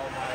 You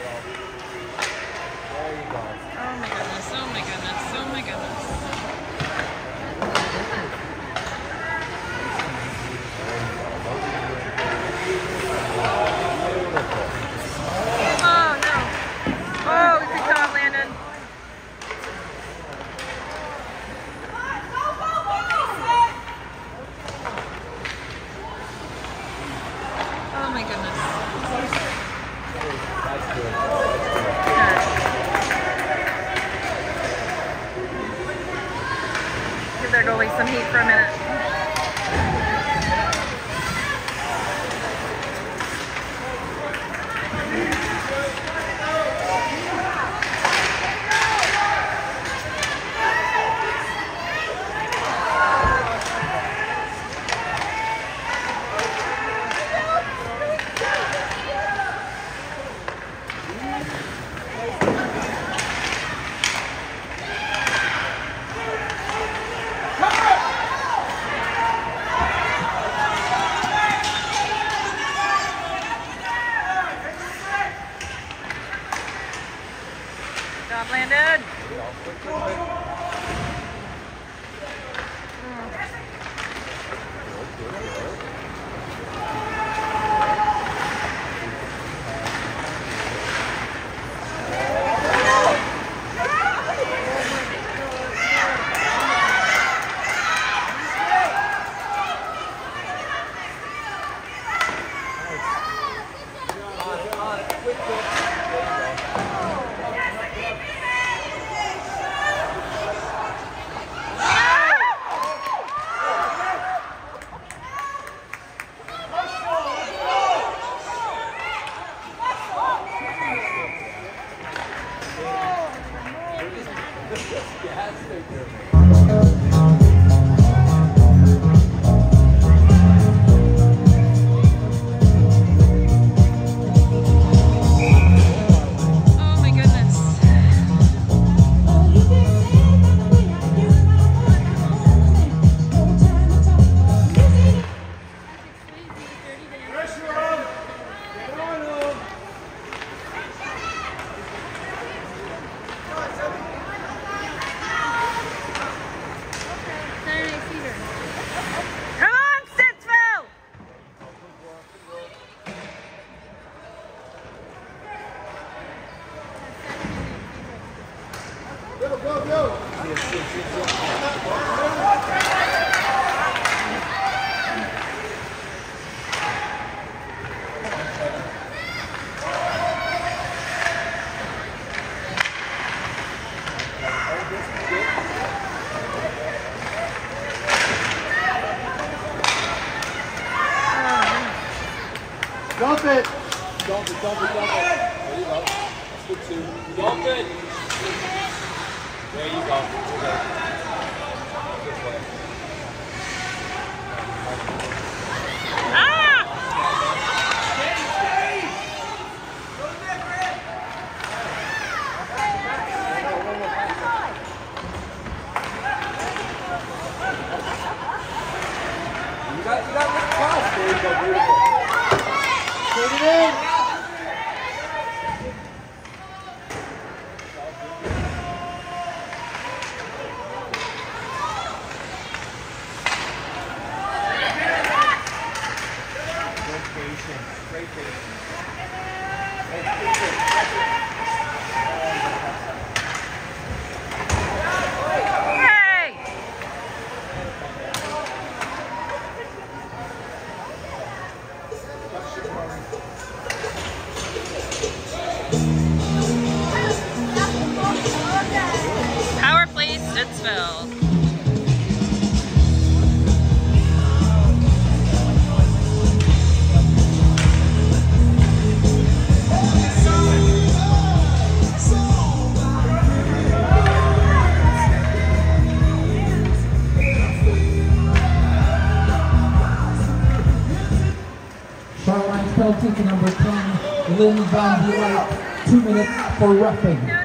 Yes, yes, yes, yes. spell. Charlan Penalty to number 10, Lynn Van Light, two minutes for roughing.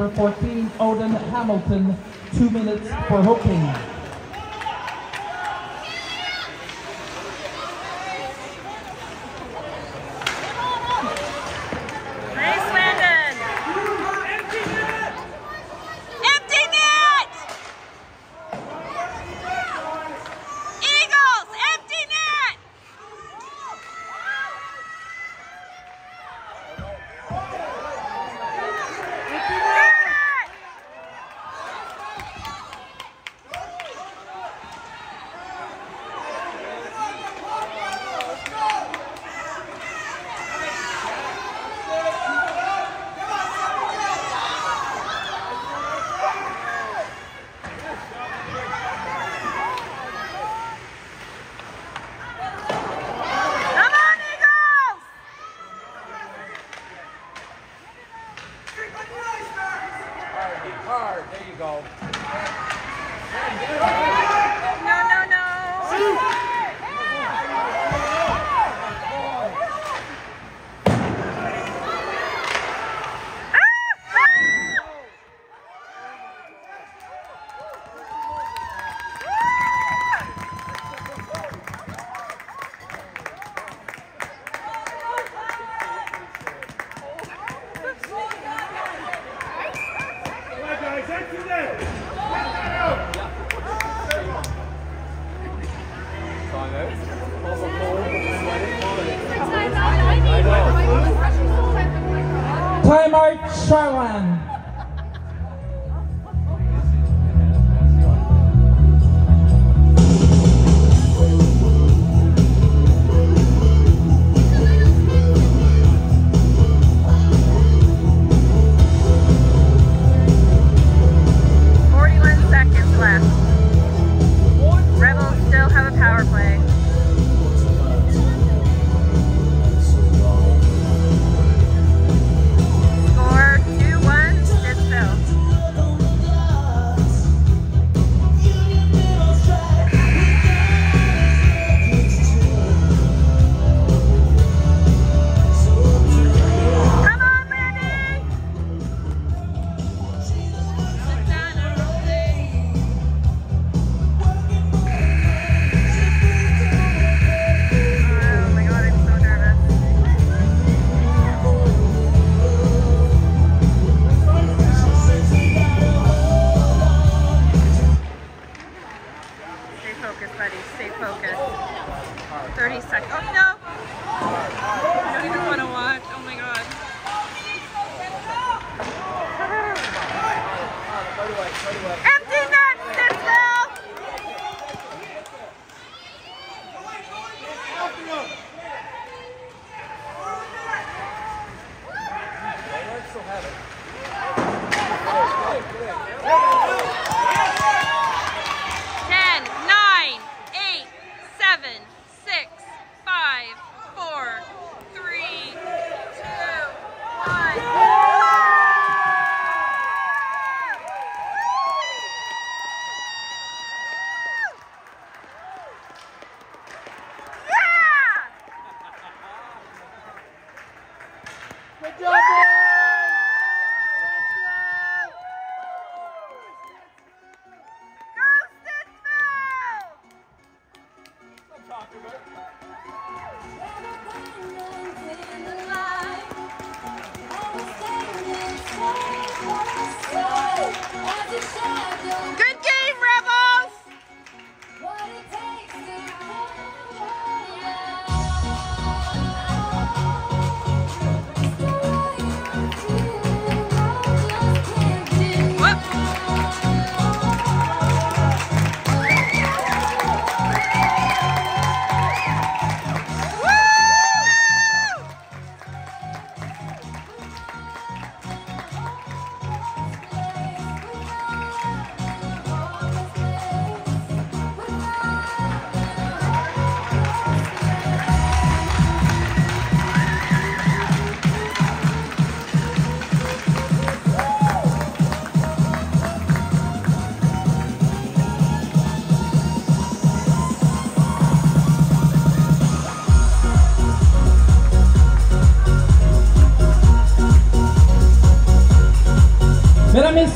Number 14, Odin Hamilton, two minutes for hooking.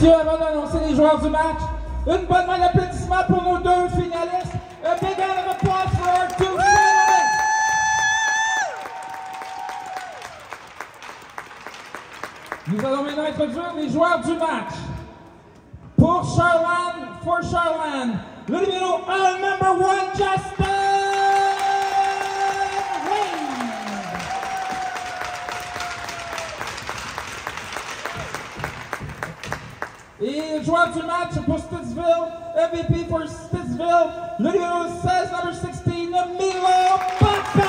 Messieurs, avant d'annoncer les joueurs du match, une bonne main d'applaudissements pour nos deux finalistes. A big round of applause for our two finalists. Nous allons maintenant introduire les joueurs du match. Pour Charlan, for Charlan, le numéro 1, number 1, Justin Et joueur du match pour Stittsville, MVP pour Stittsville, le 16, number 16, Milo Papa!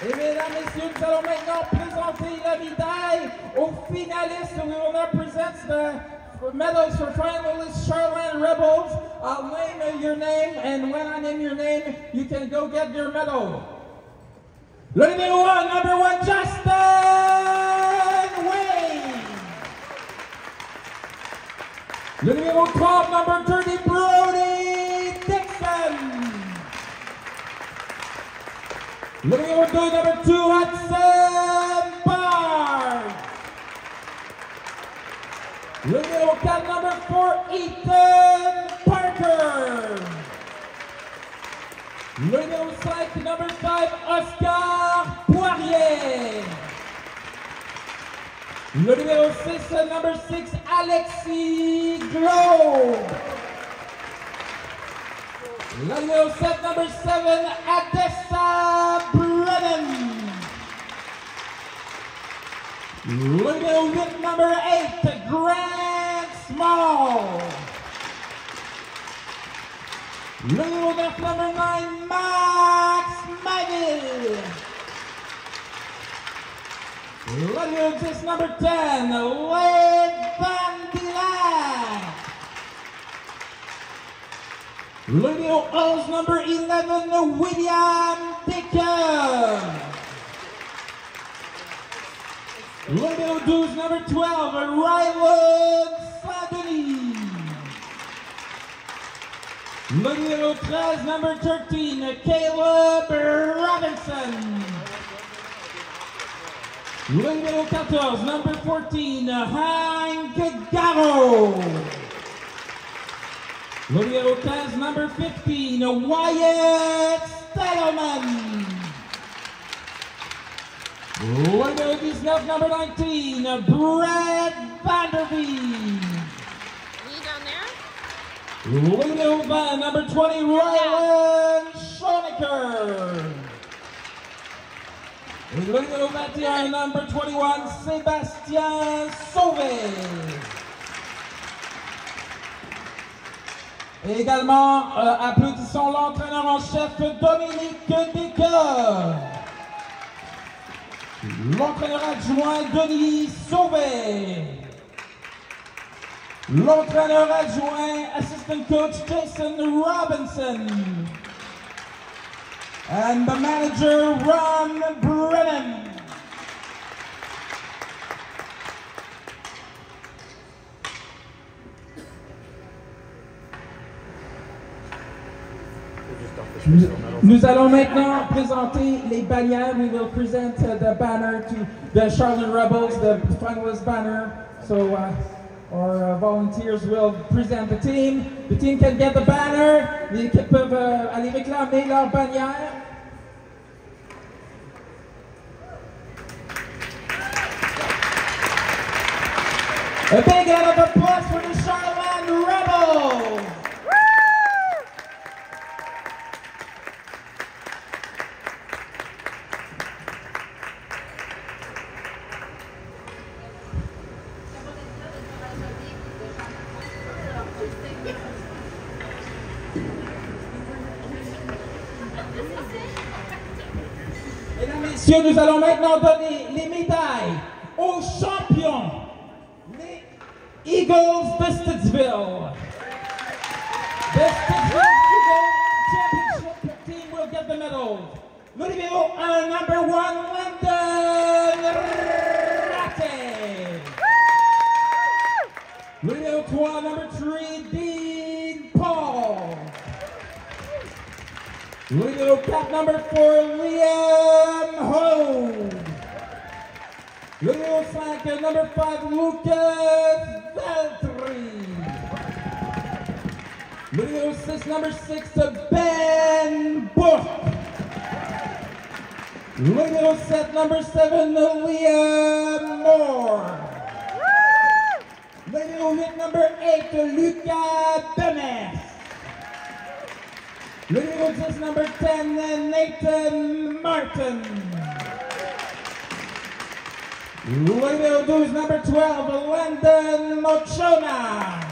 Et mesdames, messieurs, nous allons maintenant présenter la médaille aux finalistes. We will now present the medals for finalists Charlan Rebels. I'll name your name, and when I name your name, you can go get your medal. Le numéro 1, number 1, Justin Wayne. Le numéro 3, number 30, Brody Dixon. Le numéro 2, number 2, Hudson Bard. Le numéro 4, number 4, Ethan Parker. Le numéro 5, number 5, Oscar Le numéro 6, number 6, Alexi Grove. Le numéro 7, number 7, Adessa Brennan. Le numéro 8, number 8, Grant Small. Le numéro 9, number 9, Max Maggie. Just number 10, Led Van Dylan. Louisville O's number 11, William Dicker. Louisville Douze number 12, Ryland Saint-Denis. Louisville 13, number 13, Caleb Robinson. Louisville 14, number 14, Hank Garro. Louisville 15, number 15, uh, Wyatt Stadelman. Louisville 19, number 19, uh, Brett Vanderveen. Me down there? Louisville 20, number 20, Ryan Schonecker. Louisville 21, number 21, Sébastien Sauvé. Également, euh, applaudissons l'entraîneur en chef Dominique Descoeur. L'entraîneur adjoint Denis Sauvé. L'entraîneur adjoint, assistant coach Jason Robinson. And the manager, Ron Brennan. Nous allons maintenant présenter les bannières. We will present uh, the banner to the Charlan Rebels, the finalist banner. So uh, our uh, volunteers will present the team. The team can get the banner. Équipes peuvent euh, aller réclamer leur bannière. A big round of applause for the Charlan Rebels. Mesdames, Messieurs, nous allons maintenant donner les médailles aux champions, les Eagles. The Stittsville Eagles Championship team will get the medals. Louisville, uh, number one, Lyndon Ratte. Louisville 3, number three, Dean Paul. Louisville cap number four, Liam Ho. Louisville flank number five, Lucas Louisville six, number six, to Ben Book. Louisville set number seven, Liam Moore. Louisville hit number eight, Luca Benes. Louisville just number 10, Nathan Martin. Louisville Blues number 12, Landon Mochona.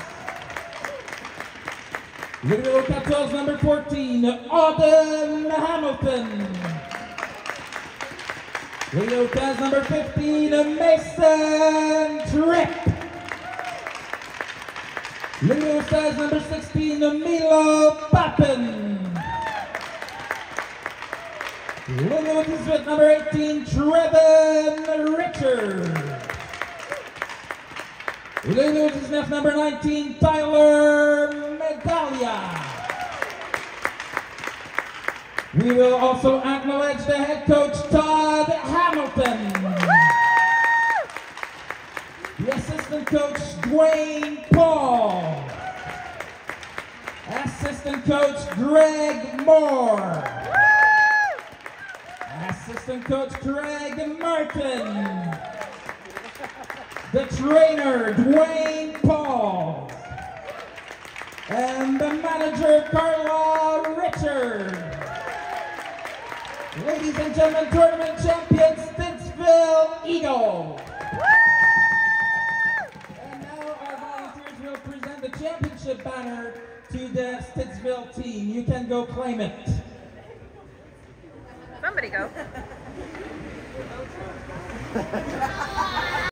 Louisville Capitals number 14, Auden Hamilton. Louisville Cavs number 15, Mason Tripp. Louisville Stars number 16, Milo Pappen. Louisville 18, number 18, Trevin Richard. Louisville 19, number 19, Tyler Medaglia. We will also acknowledge the head coach, Todd Hamilton. The assistant coach, Dwayne Paul. Assistant coach, Greg Moore. Assistant coach, Greg Martin. The trainer, Dwayne Paul and the manager, Carla Richard. Ladies and gentlemen, tournament champion, Stittsville Eagle. and now our volunteers will present the championship banner to the Stittsville team. You can go claim it. Somebody go.